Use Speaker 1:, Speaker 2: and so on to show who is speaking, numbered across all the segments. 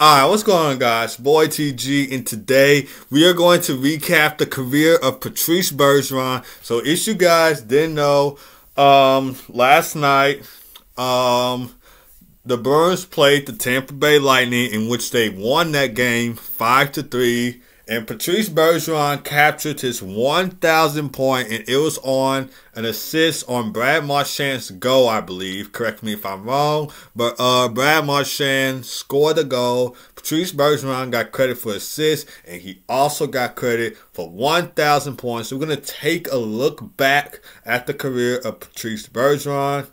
Speaker 1: Alright, what's going on guys? Boy TG and today we are going to recap the career of Patrice Bergeron. So if you guys didn't know, um, last night um, the Bruins played the Tampa Bay Lightning in which they won that game 5 to 3 and Patrice Bergeron captured his 1,000 point, and it was on an assist on Brad Marchand's goal, I believe. Correct me if I'm wrong, but uh, Brad Marchand scored the goal. Patrice Bergeron got credit for assist, and he also got credit for 1,000 points. So we're gonna take a look back at the career of Patrice Bergeron.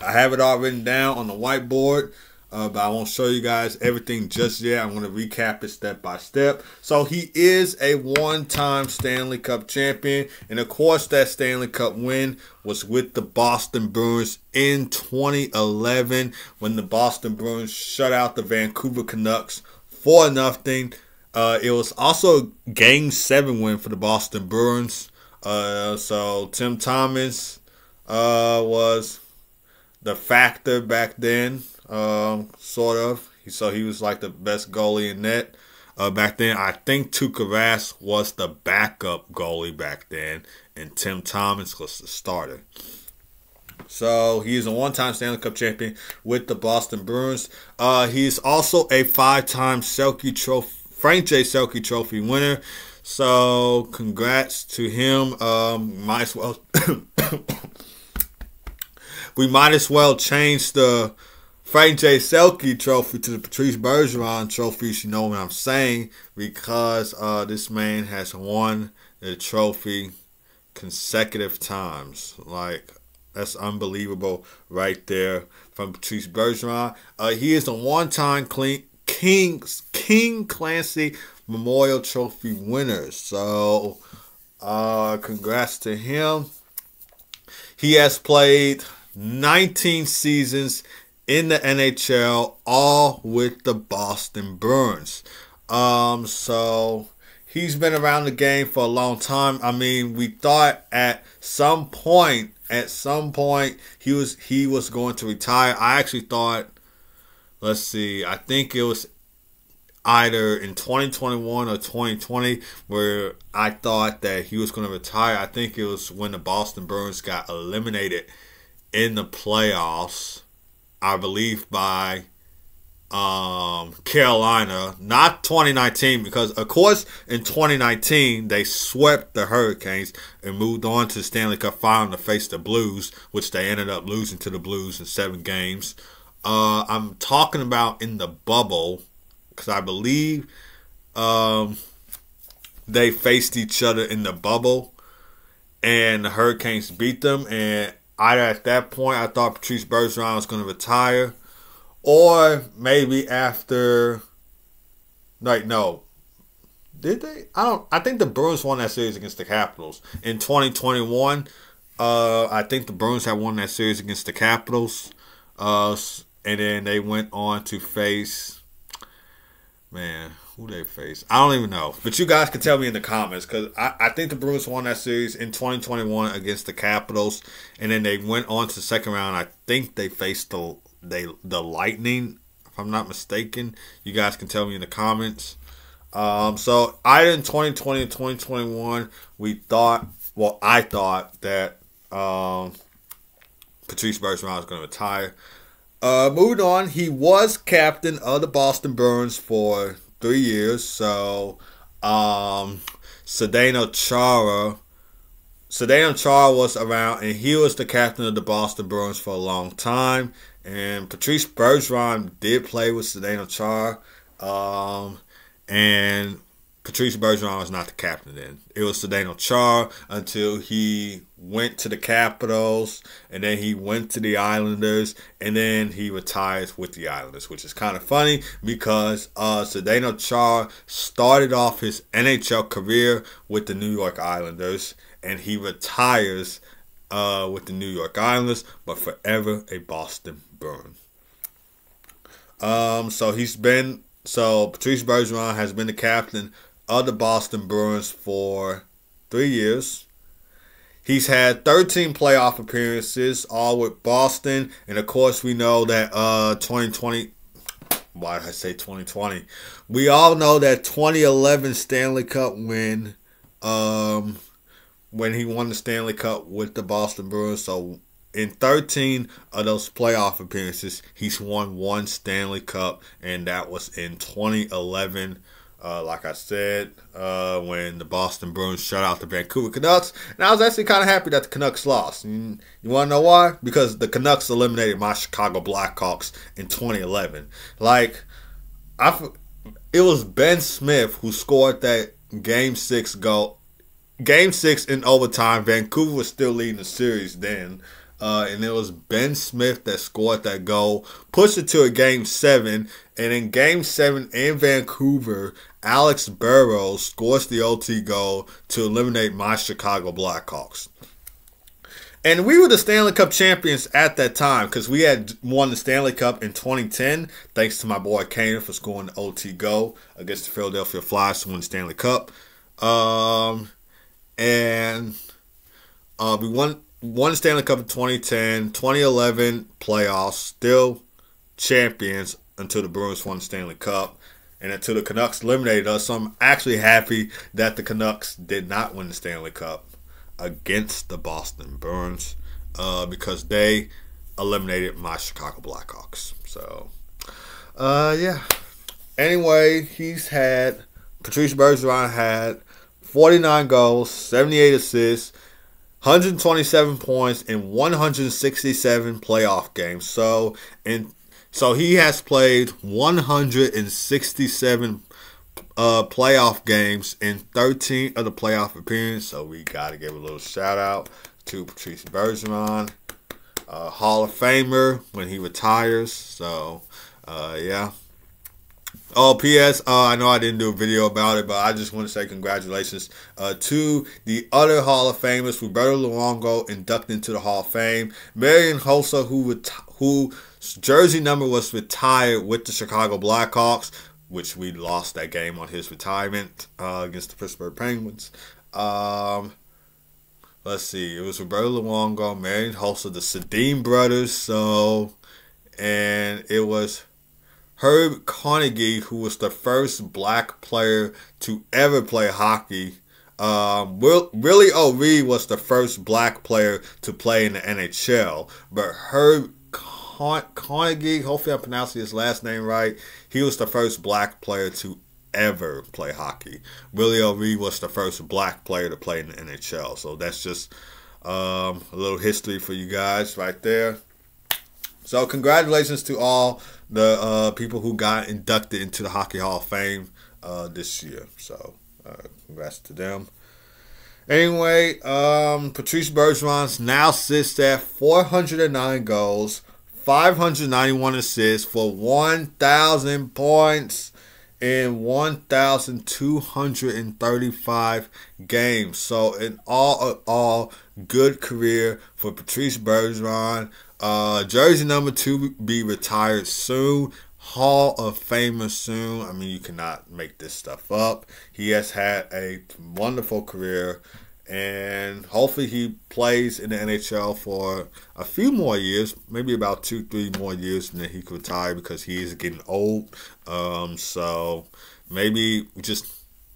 Speaker 1: I have it all written down on the whiteboard. Uh, but I won't show you guys everything just yet. I'm going to recap it step by step. So he is a one-time Stanley Cup champion. And of course, that Stanley Cup win was with the Boston Bruins in 2011 when the Boston Bruins shut out the Vancouver Canucks for nothing. Uh, it was also a game seven win for the Boston Bruins. Uh, so Tim Thomas uh, was the factor back then um, sort of. He so he was like the best goalie in net uh, back then. I think Tuukka Rask was the backup goalie back then, and Tim Thomas was the starter. So he's a one-time Stanley Cup champion with the Boston Bruins. Uh, he's also a five-time Selke Trophy, Frank J. Selke Trophy winner. So congrats to him. Um, might as well. we might as well change the Frank J. Selke trophy to the Patrice Bergeron trophy, you know what I'm saying, because uh, this man has won the trophy consecutive times. Like, that's unbelievable right there from Patrice Bergeron. Uh, he is a one-time King, King Clancy Memorial Trophy winner. So, uh, congrats to him. He has played 19 seasons in the NHL, all with the Boston Bruins. Um, so he's been around the game for a long time. I mean, we thought at some point, at some point, he was he was going to retire. I actually thought, let's see, I think it was either in 2021 or 2020 where I thought that he was going to retire. I think it was when the Boston Bruins got eliminated in the playoffs I believe, by um, Carolina, not 2019, because of course in 2019 they swept the Hurricanes and moved on to the Stanley Cup Final to face the Blues, which they ended up losing to the Blues in seven games. Uh, I'm talking about in the bubble because I believe um, they faced each other in the bubble and the Hurricanes beat them. And either at that point I thought Patrice Bergeron was going to retire, or maybe after. Like no, did they? I don't. I think the Bruins won that series against the Capitals in 2021. Uh, I think the Bruins had won that series against the Capitals. Uh, and then they went on to face. Man, who they face. I don't even know. But you guys can tell me in the comments because I, I think the Bruins won that series in 2021 against the Capitals, and then they went on to the second round. I think they faced the they the Lightning, if I'm not mistaken. You guys can tell me in the comments. Um, so either in 2020 and 2021, we thought, well, I thought that um, Patrice Bergeron was going to retire. Uh, moving on, he was captain of the Boston Bruins for three years. So, um, Zdeno Chara, Zdeno Chara was around, and he was the captain of the Boston Bruins for a long time. And Patrice Bergeron did play with Zdeno Chara, um, and Patrice Bergeron was not the captain then. It was Zdeno Char until he went to the Capitals, and then he went to the Islanders, and then he retires with the Islanders, which is kind of funny because uh, Zdeno Char started off his NHL career with the New York Islanders, and he retires uh, with the New York Islanders, but forever a Boston Bruin. Um, so he's been so Patrice Bergeron has been the captain of the Boston Bruins for three years. He's had 13 playoff appearances, all with Boston. And of course, we know that uh, 2020, why did I say 2020? We all know that 2011 Stanley Cup win, um, when he won the Stanley Cup with the Boston Bruins. So in 13 of those playoff appearances, he's won one Stanley Cup, and that was in 2011. Uh, like I said, uh, when the Boston Bruins shut out the Vancouver Canucks, and I was actually kind of happy that the Canucks lost. you want to know why? Because the Canucks eliminated my Chicago Blackhawks in 2011. Like, I, it was Ben Smith who scored that Game Six goal. Game Six in overtime. Vancouver was still leading the series then. Uh, and it was Ben Smith that scored that goal, pushed it to a game seven, and in game seven in Vancouver, Alex Burrows scores the OT goal to eliminate my Chicago Blackhawks. And we were the Stanley Cup champions at that time because we had won the Stanley Cup in 2010, thanks to my boy Kane for scoring the OT goal against the Philadelphia Flyers to win the Stanley Cup. Um, and uh, we won won the Stanley Cup in 2010, 2011 playoffs, still champions until the Bruins won the Stanley Cup and until the Canucks eliminated us. So I'm actually happy that the Canucks did not win the Stanley Cup against the Boston Bruins uh, because they eliminated my Chicago Blackhawks. So, uh, yeah. Anyway, he's had Patrice Bergeron had 49 goals, 78 assists, 127 points in 167 playoff games. So, and so he has played 167 uh, playoff games in 13 of the playoff appearances. So we got to give a little shout out to Patrice Bergeron, uh, Hall of Famer when he retires. So uh, yeah. Oh, P.S. Uh, I know I didn't do a video about it, but I just want to say congratulations uh, to the other Hall of Famers, Roberto Luongo, inducted into the Hall of Fame, Marian Hossa, who who jersey number was retired with the Chicago Blackhawks, which we lost that game on his retirement uh, against the Pittsburgh Penguins. Um, let's see, it was Roberto Luongo, Marian Hossa, the Sedin brothers, so, and it was Herb Carnegie, who was the first black player to ever play hockey. Um, Will, Willie O'Ree was the first black player to play in the NHL, but Herb Carnegie, hopefully I'm pronouncing his last name right, he was the first black player to ever play hockey. Willie O'Ree was the first black player to play in the NHL. So that's just um, a little history for you guys right there. So congratulations to all the uh, people who got inducted into the Hockey Hall of Fame uh, this year. So uh, congrats to them. Anyway, um, Patrice Bergeron now sits at 409 goals, 591 assists for 1,000 points in 1,235 games. So, in all, all, good career for Patrice Bergeron. Uh, jersey number two be retired soon. Hall of Famer soon. I mean, you cannot make this stuff up. He has had a wonderful career, and hopefully, he plays in the NHL for a few more years, maybe about two, three more years, and then he could retire because he is getting old. Um, so maybe just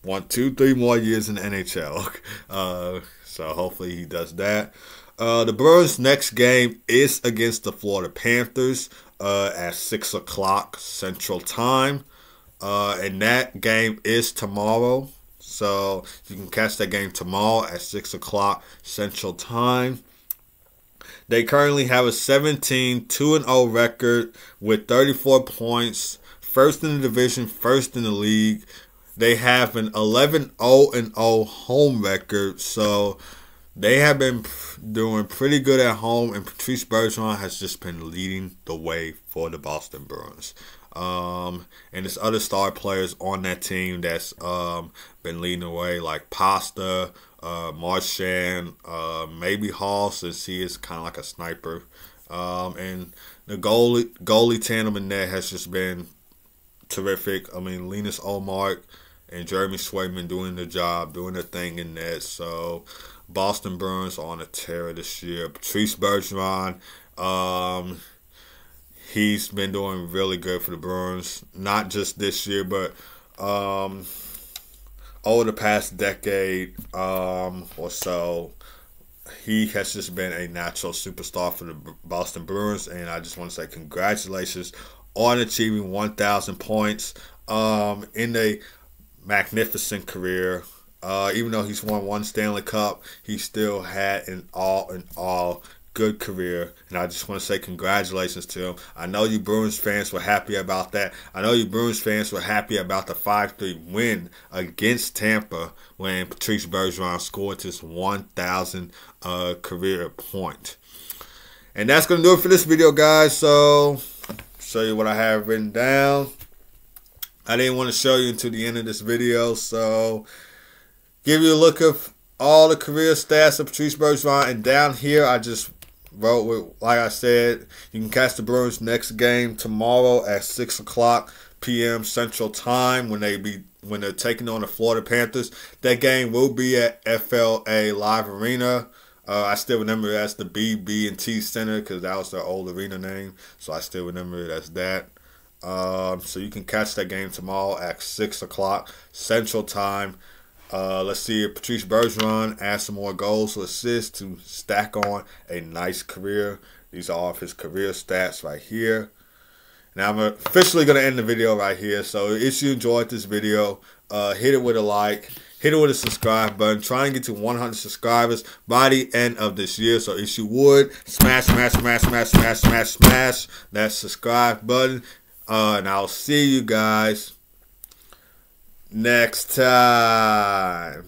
Speaker 1: one, two, three more years in the NHL. Uh, so hopefully, he does that. Uh, the Bruins' next game is against the Florida Panthers uh, at 6 o'clock Central Time. Uh, and that game is tomorrow. So you can catch that game tomorrow at 6 o'clock Central Time. They currently have a 17 2 0 record with 34 points, first in the division, first in the league. They have an 11 0 0 home record. So they have been doing pretty good at home, and Patrice Bergeron has just been leading the way for the Boston Bruins. Um, and there's other star players on that team that's um, been leading the way, like Pasta, uh, Marchand, uh, maybe Hall, since he is kind of like a sniper. Um, and the goalie goalie tandem in there has just been terrific. I mean, Linus Ullmark and Jeremy Swayman doing the job, doing their thing in net. So Boston Bruins on a tear this year. Patrice Bergeron, um, he's been doing really good for the Bruins, not just this year, but um, over the past decade um, or so. He has just been a natural superstar for the Boston Bruins, and I just want to say congratulations on achieving 1,000 points um, in a magnificent career. Uh, even though he's won one Stanley Cup, he still had an all in all good career, and I just want to say congratulations to him. I know you Bruins fans were happy about that. I know you Bruins fans were happy about the 5-3 win against Tampa when Patrice Bergeron scored his 1,000 uh, career point. And that's going to do it for this video, guys. So, show you what I have written down. I didn't want to show you until the end of this video, so give you a look of all the career stats of Patrice Bergeron. And down here, I just wrote, with, like I said, you can catch the Bruins next game tomorrow at 6 o'clock p.m. Central Time when they be when they're taking on the Florida Panthers. That game will be at FLA Live Arena. Uh, I still remember it as the BB and T Center because that was their old arena name. So I still remember it as that. Um, so you can catch that game tomorrow at 6 o'clock Central Time. Uh, let's see if Patrice Bergeron adds some more goals or assists to stack on a nice career. These are all of his career stats right here. Now I'm officially going to end the video right here. So if you enjoyed this video, uh, hit it with a like. Hit it with a subscribe button. Try and get to 100 subscribers by the end of this year. So if you would, smash, smash, smash, smash, smash, smash, smash that subscribe button. Uh, and I'll see you guys next time.